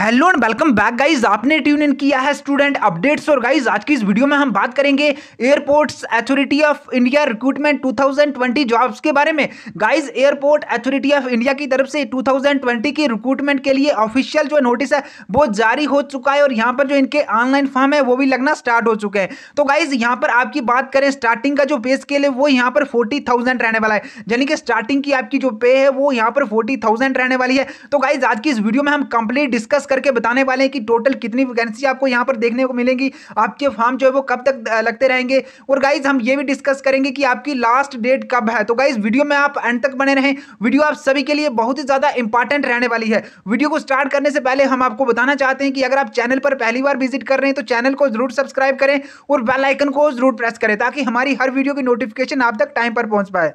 Hello and welcome back guys आपने tune in किया है स्टूडेंट अपडेट्स और गाइज़ आज की इस वीडियो में हम बात करेंगे airports authority of India recruitment 2020 jobs के बारे में। Guys airport authority of India की तरफ़ से 2020 की रिक्रूटमेंट के लिए ऑफिशियल जो नोटिस है, वो जारी हो चुका है और यहाँ पर जो इनके ऑनलाइन फॉर्म है, वो भी लगना स्टार्ट हो चुके हैं। तो गाइज़ यहाँ पर आपकी बात करें, स्टार्टिंग का जो पे स्केल है, वो यहाँ पर फोर्टी रहने वाला है। यानी कि स्टार्टिंग की आपकी जो पे है, वो यहाँ पर फोर्टी रहने वाली है। तो गाइज़ आज की इस वीडियो में हम कंप्लीट डिस्कस करके बताने वाले हैं कि टोटल कितनी वैकेंसी आपको यहाँ पर देखने को मिलेंगी, आपके फॉर्म जो है वो कब तक लगते रहेंगे। और गाइज़ हम ये भी डिस्कस करेंगे कि आपकी लास्ट डेट कब है। तो गाइज़ वीडियो में आप एंड तक बने रहें। वीडियो आप सभी के लिए बहुत ही ज़्यादा इंपॉर्टेंट रहने वाली है। वीडियो को स्टार्ट करने से पहले हम आपको बताना चाहते हैं कि अगर आप चैनल पर पहली बार विज़िट कर रहे हैं तो चैनल को ज़रूर सब्सक्राइब करें और बेलाइकन को ज़रूर प्रेस करें, ताकि हमारी हर वीडियो की नोटिफिकेशन आप तक टाइम पर पहुँच पाए।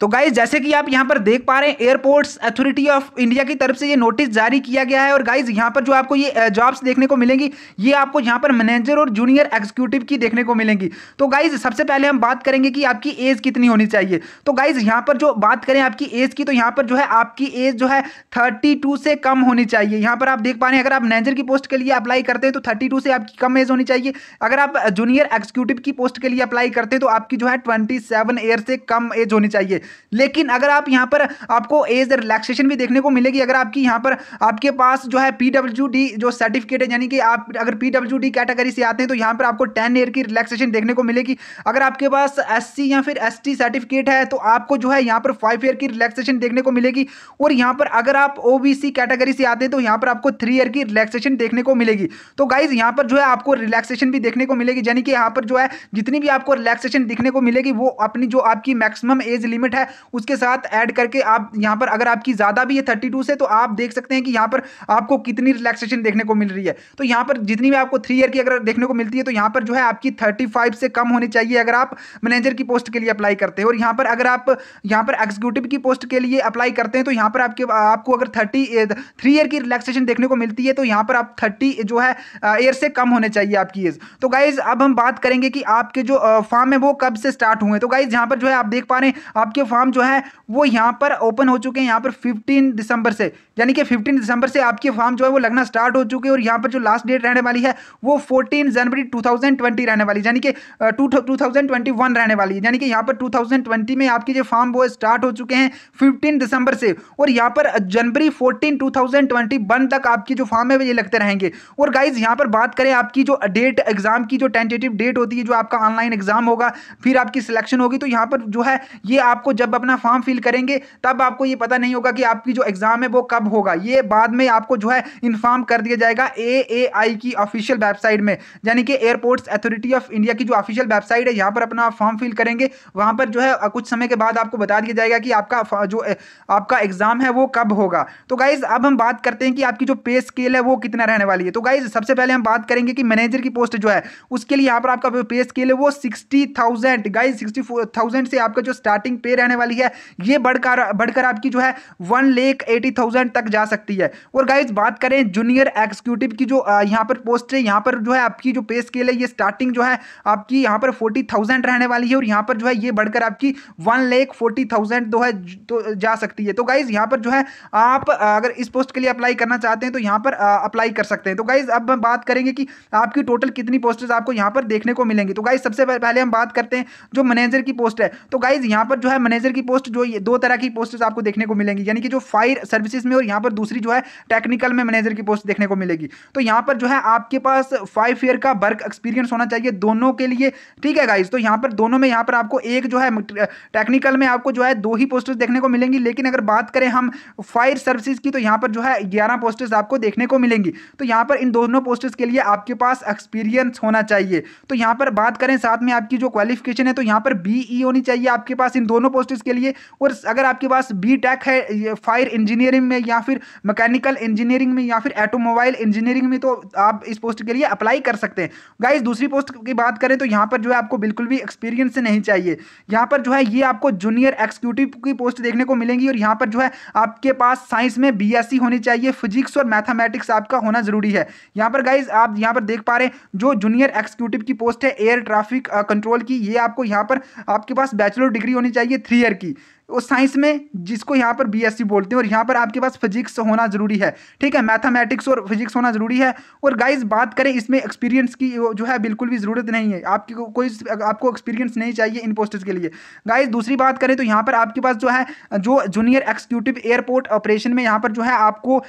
तो गाइज़ जैसे कि आप यहाँ पर देख पा रहे हैं एयरपोर्ट्स अथॉरिटी ऑफ़ इंडिया की तरफ़ से ये नोटिस जारी किया गया है। और गाइज़ यहाँ पर जो आपको ये जॉब्स देखने को मिलेंगी, ये आपको यहाँ पर मैनेजर और जूनियर एग्जीक्यूटिव की देखने को मिलेंगी। तो गाइज़ सबसे पहले हम बात करेंगे कि आपकी एज कितनी होनी चाहिए। तो गाइज़ यहाँ पर जो बात करें आपकी एज की तो यहाँ पर जो है, आपकी एज जो है थर्टी से कम होनी चाहिए। यहाँ पर आप देख पा रहे हैं, अगर आप मैनेजर की पोस्ट के लिए अप्लाई करते हैं तो थर्टी से आपकी कम एज होनी चाहिए। अगर आप जूनियर एग्जीक्यूटिव की पोस्ट के लिए अप्लाई करते हैं तो आपकी जो है ट्वेंटी ईयर से कम एज होनी चाहिए। लेकिन अगर आप यहाँ पर आपको एज रिलैक्सेशन भी देखने को मिलेगी, अगर आपकी यहाँ पर आपके पास जो है पीडब्ल्यू जो सर्टिफिकेट है, यानी कि आप अगर पीडब्ल्यू कैटेगरी से आते हैं तो यहाँ पर आपको टेन ईयर की रिलैक्सेशन देखने को मिलेगी। अगर आपके पास एससी या फिर एसटी सर्टिफिकेट है तो आपको जो है यहाँ पर फाइव ईयर की रिलैक्सेशन देखने को मिलेगी। और यहाँ पर अगर आप ओबीसी कैटेगरी से आते हैं तो यहाँ पर आपको थ्री ईयर की रिलैक्सेशन देखने को मिलेगी। तो गाइज़ यहाँ पर जो है आपको रिलैक्सेशन भी देखने को मिलेगी, यानी कि यहाँ पर जो है जितनी भी आपको रिलैक्सेशन दिखने को मिलेगी, वो अपनी जो आपकी मैक्सिमम एज लिमिट है उसके साथ ऐड करके आप यहाँ पर, अगर आपकी ज़्यादा भी है थर्टी से तो आप देख सकते हैं कि यहाँ पर आपको कितनी रिलैक्सेशन देखने को मिल रही है। तो यहाँ पर जितनी भी आपको थ्री ईयर की अगर देखने को मिलती है तो यहाँ पर जो है आपकी थर्टी फाइव से कम होनी चाहिए, अगर आप मैनेजर की पोस्ट के लिए अप्लाई करते हैं। और यहाँ पर अगर आप, यहाँ पर एग्जीक्यूटिव की पोस्ट के लिए अप्लाई करते हैं तो यहाँ पर आपके, आपको अगर थर्टी थ्री ईयर की रिलैक्सेशन देखने को मिलती है तो यहाँ पर आप थर्टी जो है ईयर से कम होने चाहिए आपकी एज तो गाइज़ अब हम बात करेंगे कि आपके जो फॉर्म है, वो कब से स्टार्ट हुए तो गाइज़ यहाँ पर जो है आप देख पा रहे हैं, आपके फॉर्म जो है वो यहाँ पर ओपन हो चुके हैं, यहाँ पर 15 दिसंबर से। यानी कि 15 दिसंबर से आपके फॉर्म जो है वो लगना स्टार्ट हो चुके हैं और यहाँ पर जो लास्ट डेट रहने वाली है वो 14 जनवरी 2020 रहने वाली यानी कि टू थाउज़ेंड रहने वाली है। यानी कि यहाँ पर 2020 में आपके जो फॉर्म वो स्टार्ट हो चुके हैं 15 दिसंबर से और यहाँ पर जनवरी 14 2021 तक आपकी जो फॉर्म है वो ये लगते रहेंगे। और गाइज़ यहाँ पर बात करें आपकी जो डेट एग्ज़ाम की जो टेंटेटिव डेट होती है, जो आपका ऑनलाइन एग्ज़ाम होगा, फिर आपकी सिलेक्शन होगी तो यहाँ पर जो है ये आपको जब अपना फॉर्म फिल करेंगे, तब आपको ये पता नहीं होगा कि आपकी जो एग्ज़ाम है वो कब होगा। ये बाद में आपको जो है इन्फॉर्म कर दिया जाएगा ए ए आई की ऑफिशियल वेबसाइट में। यानी कि एयरपोर्ट्स अथॉरिटी ऑफ़ इंडिया की जो ऑफिशियल वेबसाइट है, यहाँ पर अपना फॉर्म फिल करेंगे। वहाँ पर जो है कुछ समय के बाद आपको बता दिया जाएगा कि आपका जो आपका एग्ज़ाम है वो कब होगा। तो गाइज़ अब हम बात करते हैं कि आपकी जो पे स्केल है वो कितना रहने वाली है। तो गाइज़ सबसे पहले हम बात करेंगे कि मैनेजर की पोस्ट जो है, उसके लिए यहाँ पर आपका पे स्केल है वो सिक्सटी थाउज़ेंड गाइज़ सिक्सटी से आपका जो स्टार्टिंग पे रहने वाली है। ये बढ़कर बढ़कर आपकी जो है वन लेख एटी थाउज़ेंड तक जा सकती है। और गाइज़ बात करें जूनियर एग्जीक्यूटिव की जो यहाँ पर पोस्ट है, यहाँ पर जो है आपकी जो पे स्केल है, ये स्टार्टिंग जो है आपकी यहाँ पर फोर्टी थाउज़ेंड रहने वाली है। और यहाँ पर जो है ये बढ़कर आपकी वन लेख फोर्टी थाउज़ेंड जो है तो जा सकती है। तो गाइज़ यहाँ पर जो है आप अगर इस पोस्ट के लिए अप्लाई करना चाहते हैं तो यहाँ पर अप्लाई कर सकते हैं। तो गाइज़ अब हम बात करेंगे कि आपकी टोटल कितनी पोस्टेज आपको यहाँ पर देखने को मिलेंगी। तो गाइज़ सबसे पहले हम बात करते हैं जो मैनेजर की पोस्ट है। तो गाइज़ यहाँ पर जो है मैनेजर की पोस्ट जो दो तरह की पोस्टेज आपको देखने को मिलेंगी। यानी कि जो फायर सर्विसेज़ में और यहाँ पर दूसरी जो है टेक्निकल में मैनेजर की पोस्ट देखने को मिलेगी। तो यहाँ पर जो है आपके पास फाइव ईयर का वर्क एक्सपीरियंस होना चाहिए दोनों के लिए। ठीक है गाइज़ तो यहाँ पर दोनों में यहाँ पर आपको एक जो है टेक्निकल में आपको जो है दो ही पोस्टर्स देखने को मिलेंगी। लेकिन अगर बात करें हम फायर सर्विसेज़ की तो यहाँ पर जो है ग्यारह पोस्टर्स आपको देखने को मिलेंगी। तो यहाँ पर इन दोनों पोस्टर्स के लिए आपके पास एक्सपीरियंस होना चाहिए। तो यहाँ पर बात करें साथ में आपकी जो क्वालिफिकेशन है तो यहाँ पर बी e होनी चाहिए आपके पास इन दोनों पोस्टर्स इसके लिए और अगर आपके पास बी टेक है फायर इंजीनियरिंग में या फिर मैकेनिकल इंजीनियरिंग में या फिर ऑटोमोबाइल इंजीनियरिंग में तो आप इस पोस्ट के लिए अप्लाई कर सकते हैं गाइज़ दूसरी पोस्ट की बात करें तो यहाँ पर जो है आपको बिल्कुल भी एक्सपीरियंस नहीं चाहिए यहाँ पर जो है ये आपको जूनियर एक्सिक्यूटिव की पोस्ट देखने को मिलेंगी और यहाँ पर जो है आपके पास साइंस में बीएससी होनी चाहिए फिजिक्स और मैथमेटिक्स आपका होना ज़रूरी है यहाँ पर गाइज़ आप यहाँ पर देख पा रहे हैं जो जूनियर एक्सिक्यूटिव की पोस्ट है एयर ट्रैफ़िक कंट्रोल की ये आपको यहाँ पर आपके पास बैचलर डिग्री होनी चाहिए थ्री ईयर की। उस साइंस में जिसको यहाँ पर बीएससी बोलते हैं और यहाँ पर आपके पास फिजिक्स होना ज़रूरी है ठीक है? मैथमेटिक्स और फिजिक्स होना ज़रूरी है। और गाइज़ बात करें इसमें एक्सपीरियंस की जो है बिल्कुल भी ज़रूरत नहीं है। आपकी को, कोई आपको एक्सपीरियंस नहीं चाहिए इन पोस्टर्स के लिए। गाइज़ दूसरी बात करें तो यहाँ पर आपके पास जो है जो जूनियर एक्सिक्यूटिव एयरपोर्ट ऑपरेशन में यहाँ पर जो है आपको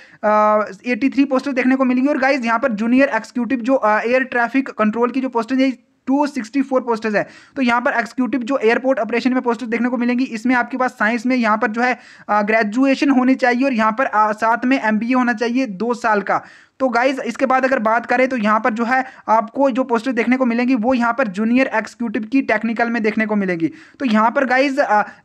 एटी पोस्टर देखने को मिलेंगी। और गाइज़ यहाँ पर जूनियर एक्सिक्यूटिव जो एयर ट्रैफ़िक कंट्रोल की जो पोस्टर है 264 पोस्टर्स है। तो यहाँ पर एक्सिक्यूटिव जो एयरपोर्ट ऑपरेशन में पोस्टर देखने को मिलेंगी, इसमें आपके पास साइंस में यहाँ पर जो है ग्रेजुएशन होनी चाहिए और यहाँ पर साथ में एमबीए होना चाहिए दो साल का। तो गाइज़ इसके बाद अगर बात करें तो यहाँ पर जो है, आपको जो पोस्टर देखने को मिलेंगी, वो यहाँ पर जूनियर एक्सिक्यूटिव की टेक्निकल में देखने को मिलेगी। तो यहाँ पर गाइज़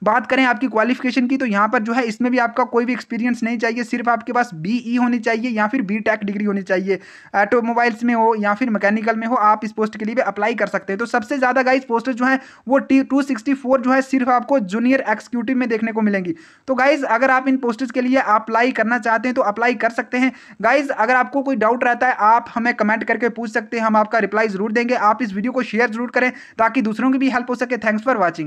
बात करें आपकी क्वालिफिकेशन की तो यहाँ पर जो है, इसमें भी आपका कोई भी एक्सपीरियंस नहीं चाहिए, सिर्फ़ आपके पास बीई होनी चाहिए, या फिर बी डिग्री होनी चाहिए। ऑटोमोबाइल्स में हो, या फिर मैकेनिकल में हो, आप इस पोस्ट के लिए भी अप्लाई कर सकते हैं। तो सबसे ज़्यादा गाइज़ पोस्टर जो है, वो टी टू जो है, सिर्फ़ आपको जूनियर एक्सिक्यूटिव में देखने को मिलेंगी। तो गाइज़ अगर आप इन पोस्टर्स के लिए अप्लाई करना चाहते हैं तो अप्लाई कर सकते हैं। गाइज़ अगर आपको कोई डाउट रहता है, आप हमें कमेंट करके पूछ सकते हैं, हम आपका रिप्लाई ज़रूर देंगे। आप इस वीडियो को शेयर ज़रूर करें ताकि दूसरों की भी हेल्प हो सके। Thanks for watching